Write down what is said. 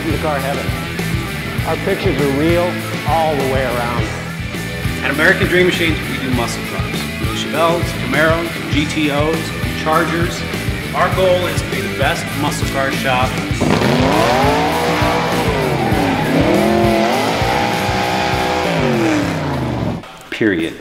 Welcome to car heaven. Our pictures are real all the way around. At American Dream Machines, we do muscle cars. We do Chevelles, Camaros, GTOs, Chargers. Our goal is to be the best muscle car shop. Period.